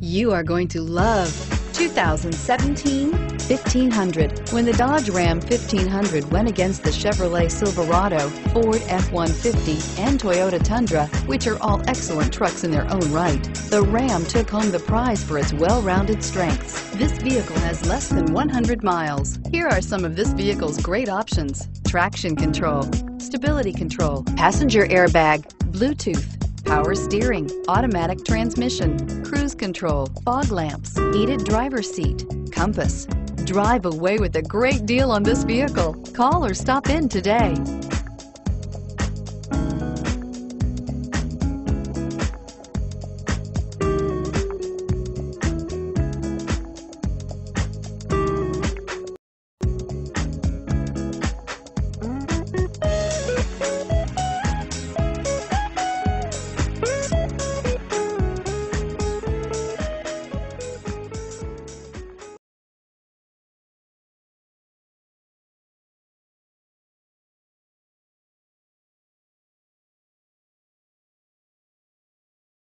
You are going to love 2017 1500. When the Dodge Ram 1500 went against the Chevrolet Silverado, Ford F-150, and Toyota Tundra, which are all excellent trucks in their own right, the Ram took home the prize for its well-rounded strengths. This vehicle has less than 100 miles. Here are some of this vehicle's great options. Traction control, stability control, passenger airbag, Bluetooth, power steering, automatic transmission, cruise control, fog lamps, heated driver seat, compass. Drive away with a great deal on this vehicle. Call or stop in today.